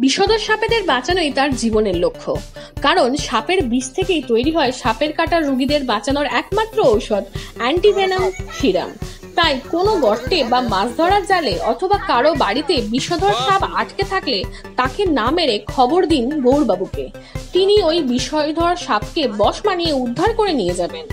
বিষধর সাপেদের বাঁচানোই তার জীবনের লক্ষ্য। কারণ সাপের বিষ থেকেই তৈরি হয় সাপের কাটা রোগীদের বাঁচানোর একমাত্র ঔষধ, অ্যান্টিভেনাম সিরাম। তাই কোনো গর্তে বা মাছ ধরার জালে অথবা কারও বাড়িতে বিষধর সাপ আটকে থাকলে তাকে না মেরে খবর দিন গৌরবাবুকে। তিনি ওই বিষধর সাপকে বশ মানিয়ে উদ্ধার করে নিয়ে যাবেন।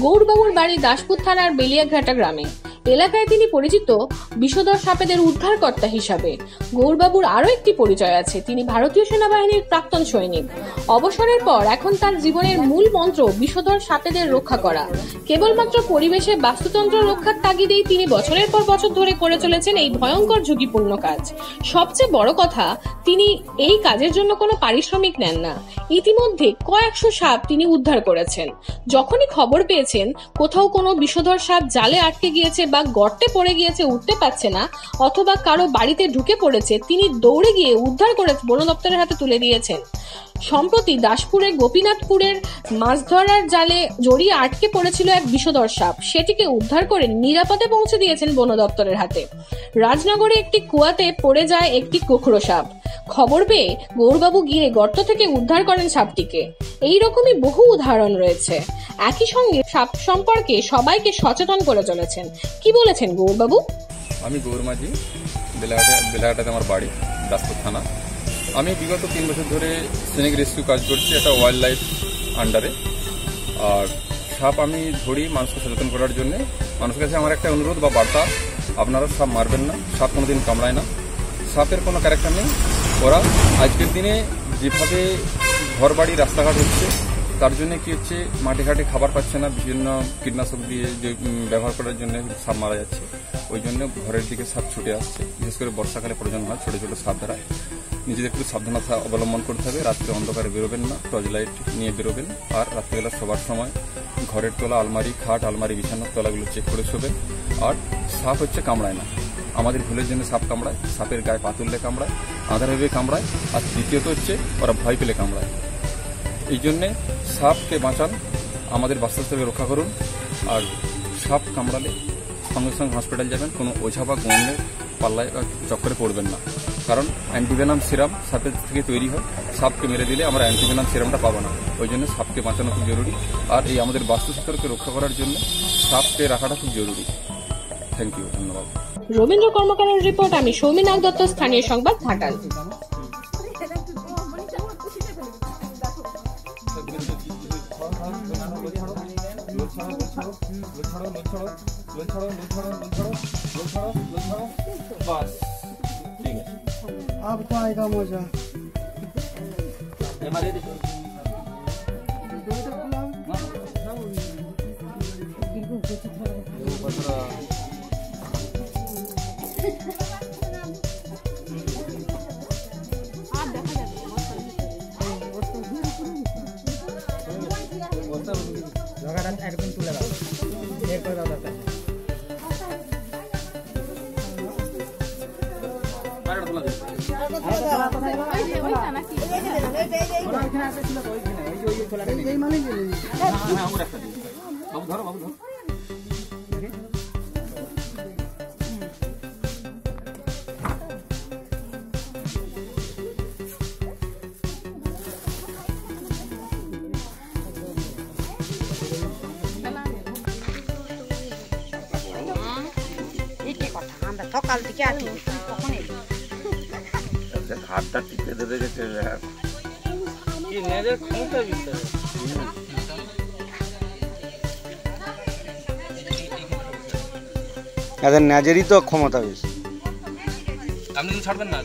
গৌরবাবুর বাড়ি দাসপুর থানার বেলিয়াঘাটা গ্রামে। এলাকায় তিনি পরিচিত বিষধর সাপেদের উদ্ধারকর্তা হিসাবে। গৌরবাবুর আরও একটি পরিচয় আছে। তিনি ভারতীয় সেনাবাহিনীর প্রাক্তন সৈনিক। অবসরের পর এখন তার জীবনের মূল মন্ত্র বিষধর সাপেদের রক্ষা করা। কেবলমাত্র পরিবেশে বাস্তুতন্ত্র রক্ষার তাগিদেই তিনি বছরের পর বছর ধরে করে চলেছেন এই ভয়ঙ্কর ঝুঁকিপূর্ণ কাজ। সবচেয়ে বড় কথা, তিনি এই কাজের জন্য কোনো পারিশ্রমিক নেন না। ইতিমধ্যে কয়েকশো সাপ তিনি উদ্ধার করেছেন। যখনই খবর পেয়েছেন, কোথাও কোনো বিষধর সাপ জালে আটকে গিয়েছে বা গর্তে পড়ে গিয়েছে, উঠতে পারছে না, অথবা কারও বাড়িতে ঢুকে পড়েছে, তিনি দৌড়ে গিয়ে উদ্ধার করে বন দপ্তরের হাতে তুলে দিয়েছেন। সম্প্রতি দাসপুরে গোপীনাথপুরের মাছ ধরার জালে জড়িয়ে আটকে পড়েছিল এক বিষধর সাপ। সেটিকে উদ্ধার করে নিরাপদে পৌঁছে দিয়েছেন বন দপ্তরের হাতে। রাজনগরে একটি কুয়াতে পড়ে যায় একটি কোখরো সাপ। খবর পেয়ে গৌরবাবু গিয়ে গর্ত থেকে উদ্ধার করেন সাপটিকে। এই রকমই বহু উদাহরণ রয়েছে। একই সঙ্গে সাপ সম্পর্কে সবাইকে সচেতন করে চলেছেন। কি বলেছেন গৌরবাবু? আমি গৌর মাঝি বেলাঘাটে বেলাঘাটাতে আমার বাড়ি, দাসপুর থানা। আমি বিগত তিন বছর ধরে সিনিক রেস্কিউ কাজ করছি একটা ওয়াইল্ড লাইফ আন্ডারে আর সাপ আমি ধরি মানুষকে সচেতন করার জন্য। মানুষের কাছে আমার একটা অনুরোধ বা বার্তা, আপনারা সাপ মারবেন না, সাপ কোনোদিন কামড়ায় না। সাপের কোনো ক্যারেক্টার নেই। ওরা আজকের দিনে যেভাবে ঘর বাড়ি রাস্তাঘাট হচ্ছে, তার জন্য কি হচ্ছে মাঠে ঘাটে খাবার পাচ্ছে না, বিভিন্ন কীটনাশক দিয়ে ব্যবহার করার জন্য সাপ মারা যাচ্ছে। ওই জন্য ঘরের দিকে সাপ ছুটে আসছে। বিশেষ করে বর্ষাকালে প্রয়োজন হয় ছোট ছোট সাপ দ্বারা। নিজেদের একটু সাবধানতা অবলম্বন করতে হবে। রাত্রে অন্ধকারে বেরোবেন না, টর্চ লাইট নিয়ে বেরোবেন। আর রাত্রিবেলা সবার সময় ঘরের তলা আলমারি, খাট, আলমারি বিছানার তলাগুলো চেক করে শোবেন। আর সাপ হচ্ছে কামড়ায় না। আমাদের ভুলের জন্য সাপ কামড়ায়, সাপের গায়ে পাতুললে কামড়ায়, আধার ভেবে কামড়ায়, আর দ্বিতীয়ত হচ্ছে ওরা ভয় পেলে কামড়ায়। এই জন্যে সাপকে বাঁচান, আমাদের বাস্তুস্থলকে রক্ষা করুন। আর সাপ কামড়ালে সঙ্গে সঙ্গে হসপিটাল যাবেন, কোনো ওঝা বা গণের পাল্লায় চক্করে পড়বেন না। কারণ অ্যান্টিভেনাম সিরাম সাপের থেকে তৈরি হয়। সাপকে মেরে দিলে আমরা অ্যান্টিভেনাম সিরামটা পাবো না। ওই জন্য সাপকে বাঁচানো খুব জরুরি। আর এই আমাদের বাস্তুস্থলকে রক্ষা করার জন্য সাপকে রাখাটা খুব জরুরি। থ্যাংক ইউ ধন্যবাদ। রবীন্দ্র কর্মকারের রিপোর্ট আমি সৌমিন দত্ত স্থানীয় সংবাদ ঘাটাল। तो आएगा मजा একদম তুলে দাও এরপর দাও বাবু ধরো বাবু ধরো সকাল থেকে আছি কখন এলি হাতটা টিপে ধরে গেছে কি নেজের ক্ষমতা বিস্তার এদের ন্যাজেরই তো ক্ষমতা বেশি আপনি তো ছাড়বেন না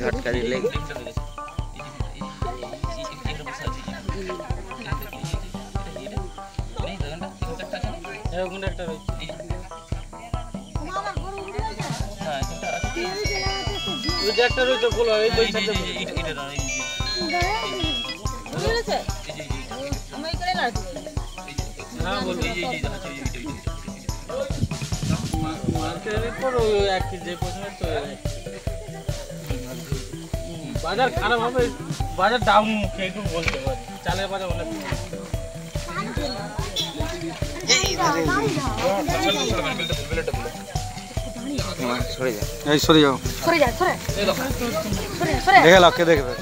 ঝটকা দিলে একটা রয়েছে ওই যে একটা বলো এই হ্যাঁ বলব মার্কেটের পর ওই একই যে তো বাজার খারাপ হবে বাজার ডাউন মুখে একটু বলতে পারি চালের বাজার অনেক কাকিমা সরে যা। এই সরে যাও। সরে যা সরে। সরে সরে। দেখে লাও কে দেখবে?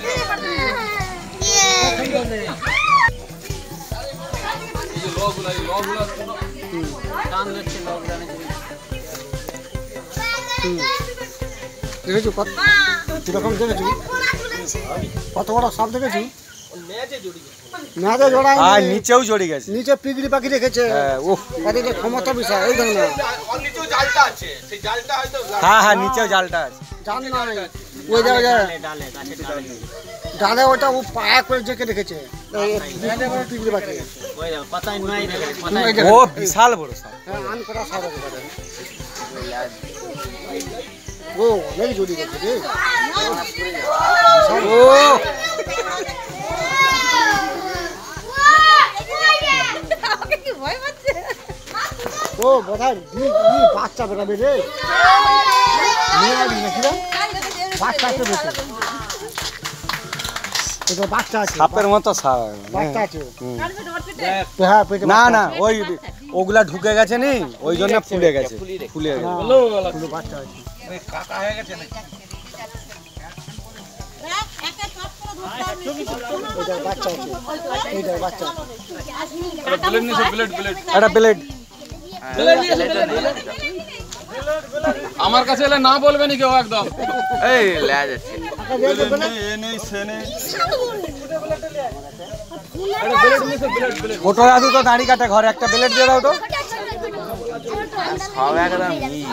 দেখেছ কত কীরকম দেখেছ? কত বড় সাপ দেখেছ? ম্যাচে আর নিচেও জড়ে গেছে। নিচে পিগড়ি পাখি রেখেছে। হ্যাঁ উফ। ক্ষমতা বিষয় এই ধরনের। হ্যাঁ হ্যাঁ নিচেও জালটা আছে। জান নাই ওই যা ওই যা ডালে ওটা ও পায়া করে জেকে রেখেছে। ও বিশাল বড় সাপ। হ্যাঁ অনেক গেছে ও ও বোধহয় বাচ্চা বেরাবে রে। বাচ্চা আছে এটা বাচ্চা আছে। সাপের মতো সাপ। বাচ্চা আছে। হ্যাঁ পেটে না না ওই ওগুলা ঢুকে গেছে নি ওই জন্য ফুলে গেছে ফুলে গেছে। হ্যাঁ, বাচ্চা আছে। একটা প্লেট আমার কাছে এলে না বলবে নি কেউ একদম এই লেজ আছে ছোট দাদু তো দাড়ি কাটে ঘরে একটা প্লেট দিয়ে দাও তো। সব একদম মিল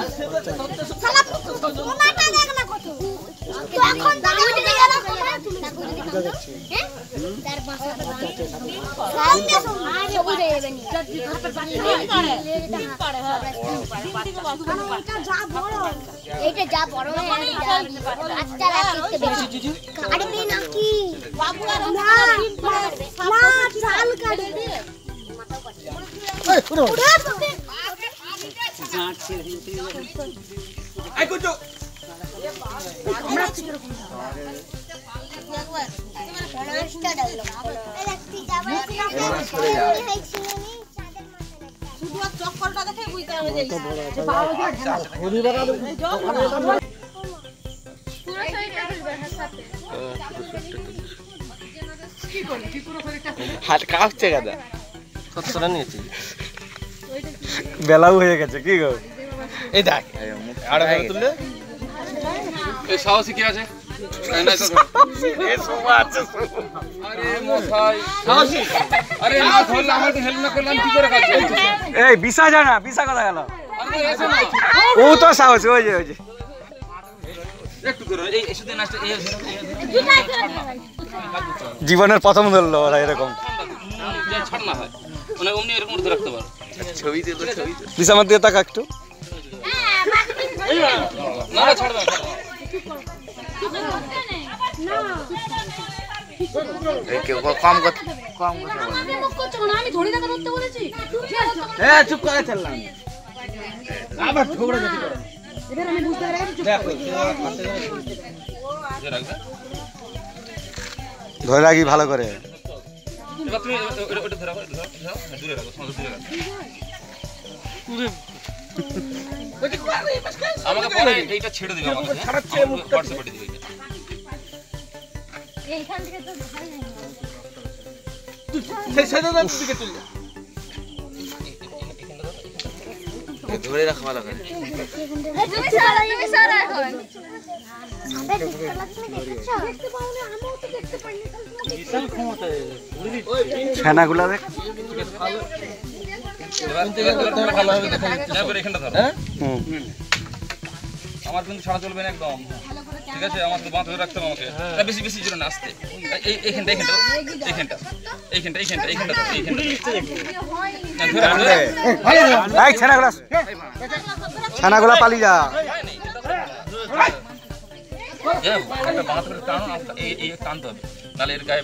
এইটা যা বড় কাটবে নাকি চাল কাটবে বেড়াবে। হাত কাঁপছে গাদা। বেলাও হয়ে গেছে কি গো? এই দেখ। আড়া তুললে? এই সাহসী কি আছে? এই সাহসী? কি বিশা জানা বিশা কথা গেল? না। ও তো সাহস ওই যে ওই যে। জীবনের প্রথম ধরলো ওরা এরকম। হয়। মানে ছবি আমার দিয়ে তাকা একটু। না না ছাড় দাও এই কেউ কম কম আমি ধরে দেখা ধরতে বলেছি। হ্যাঁ চুপ করে চললাম ধরে রাখি ভালো করে। এবার তুমি ওটা ধরো ধরো ধরো, দূরে রাখো দূরে রাখো। আমাকে পরে এইটা ছেড়ে দিবে আমাকে হ্যাঁ? আমাকে হোয়াটসঅ্যাপে পাঠিয়ে দিবে। এইখান থেকে তো দেখাই যায় না। ধরে রাখো ভালো করে তুমি সারা তুমি সারা এখন সাপের দেখতে লাগছে না দেখছ দেখতে পাও না আমিও তো দেখতে পাইনি ছানাগুলা দেখ আমার কিন্তু ছাড়া চলবে না একদম ঠিক আছে আমার তো বাঁধ ধরে রাখতে হবে আমাকে বেশি বেশি না আসতে এইখানটা এইখানটা এইখানটা এইখানটা এইখানটা ধরে ধরে ছানাগুলা পালিয়ে যা একটা বাঁধ করে টানো এই টানতে হবে নাহলে এর গায়ে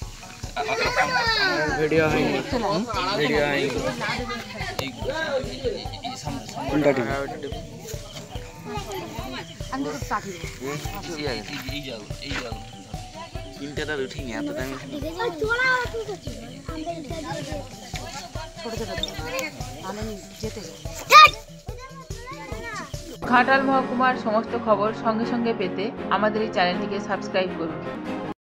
ভিডিও হয়নি। ভিডিও হয়নি। উঠিনি এত ঘাটাল মহকুমার সমস্ত খবর সঙ্গে সঙ্গে পেতে আমাদের এই চ্যানেলটিকে সাবস্ক্রাইব করুন।